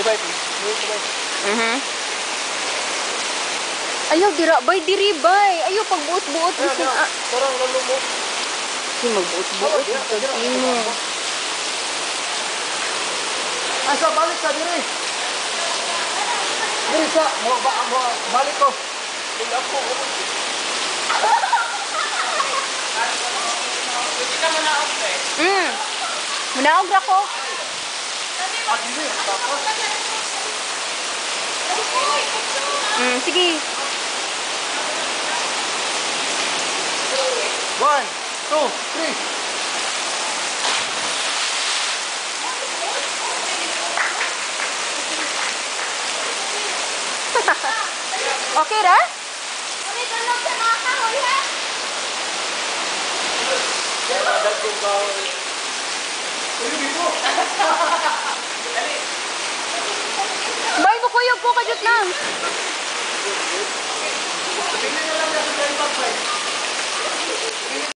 Di ba, ito? Di ba? Mhm. Ayaw dira bay diri bay. Ayaw pagbuot-buot bisin ayan. ah. Parang lalo mo. Si magbuot-buot ito. Asa, balik sa diri. Diri sa, mo, ba, mo, balik ko. Hindi ako. Mm. Munaog ra ko. Ah, diri, tapos. Mm, sige. One, two, three. Okay ra? Bay mo kuyog ko kajut lang.